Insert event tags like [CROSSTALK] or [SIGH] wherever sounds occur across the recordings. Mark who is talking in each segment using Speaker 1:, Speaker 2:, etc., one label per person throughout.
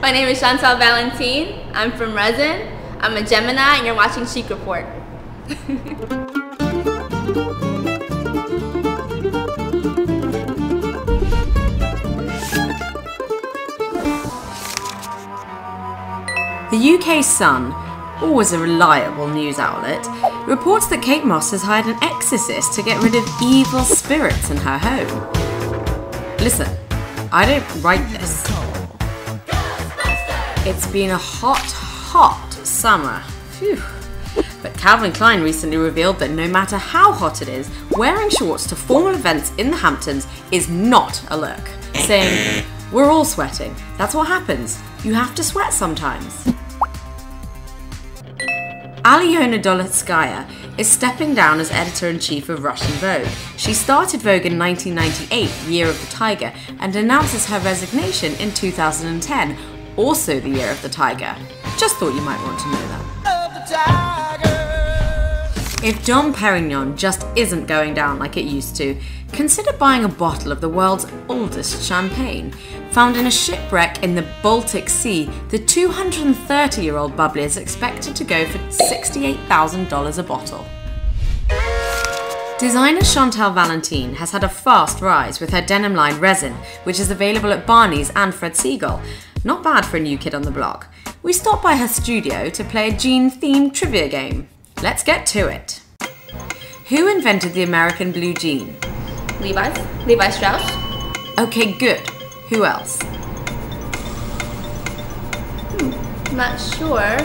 Speaker 1: My name is Chantal Valentine. I'm from Resin. I'm a Gemini and you're watching Chic Report. [LAUGHS]
Speaker 2: The UK Sun, always a reliable news outlet, reports that Kate Moss has hired an exorcist to get rid of evil spirits in her home. Listen, I don't write this. It's been a hot, hot summer. Phew. But Calvin Klein recently revealed that no matter how hot it is, wearing shorts to formal events in the Hamptons is not a look. Saying, We're all sweating. That's what happens. You have to sweat sometimes. Alyona Doletskaya is stepping down as editor in chief of Russian Vogue. She started Vogue in 1998, Year of the Tiger, and announces her resignation in 2010, also the Year of the Tiger. Just thought you might want to know that. If Dom Perignon just isn't going down like it used to, consider buying a bottle of the world's oldest champagne. Found in a shipwreck in the Baltic Sea, the 230 year old bubbly is expected to go for $68,000 a bottle. Designer Chantal Valentine has had a fast rise with her denim line Resin, which is available at Barney's and Fred Segal. Not bad for a new kid on the block. We stopped by her studio to play a jean themed trivia game. Let's get to it. Who invented the American blue jean?
Speaker 1: Levi's? Levi Strauss?
Speaker 2: Okay, good. Who else?
Speaker 1: Hmm, not sure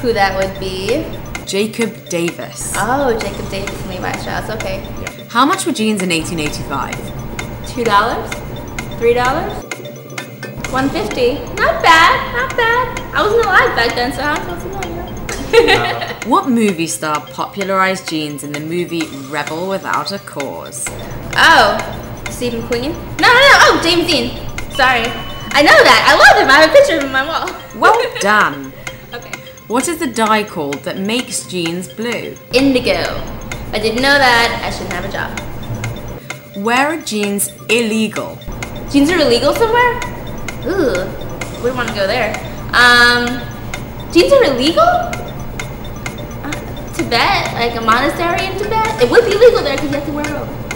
Speaker 1: who that would be.
Speaker 2: Jacob Davis.
Speaker 1: Oh, Jacob Davis and Levi Strauss. Okay.
Speaker 2: How much were jeans in 1885?
Speaker 1: Two dollars? Three dollars? One fifty? Not bad. Not bad. I wasn't alive back then, so how am I supposed to know?
Speaker 2: what movie star popularized jeans in the movie Rebel Without a Cause?
Speaker 1: Oh, Stephen Queen? No, no, no. Oh, James Dean. Sorry. I know that. I love him. I have a picture of him on my wall.
Speaker 2: Well [LAUGHS] done.
Speaker 1: okay.
Speaker 2: What is the dye called that makes jeans blue?
Speaker 1: Indigo. I didn't know that, I shouldn't have a job.
Speaker 2: Where are jeans illegal?
Speaker 1: Jeans are illegal somewhere? Ooh, we want to go there. Um, jeans are illegal? Tibet, like a monastery in Tibet, it would be legal there because you have to wear a robe.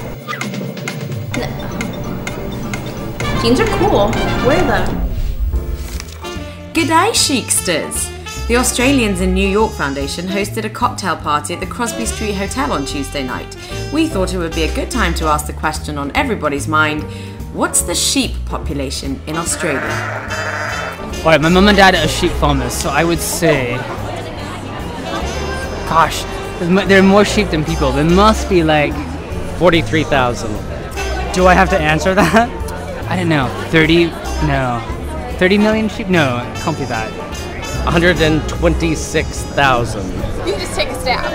Speaker 1: Jeans are cool. Wear them.
Speaker 2: G'day, Chicsters! The Australians in New York Foundation hosted a cocktail party at the Crosby Street Hotel on Tuesday night. We thought it would be a good time to ask the question on everybody's mind what's the sheep population in Australia?
Speaker 3: Alright, my mum and dad are sheep farmers, so I would say gosh, there are more sheep than people. There must be like
Speaker 4: 43,000.
Speaker 3: Do I have to answer that? [LAUGHS] I don't know. 30? No. 30 million sheep? No, it can't be that.
Speaker 4: 126,000.
Speaker 1: You just take a stab.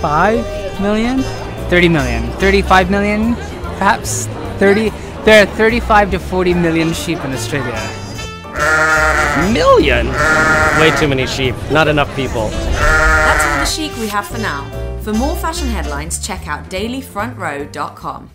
Speaker 3: 5 million? 30 million. 35 million? Perhaps 30? There are 35 to 40 million sheep in Australia.
Speaker 4: Million? Way too many sheep. Not enough people That's all
Speaker 2: the chic we have for now. For more fashion headlines, check out dailyfrontrow.com.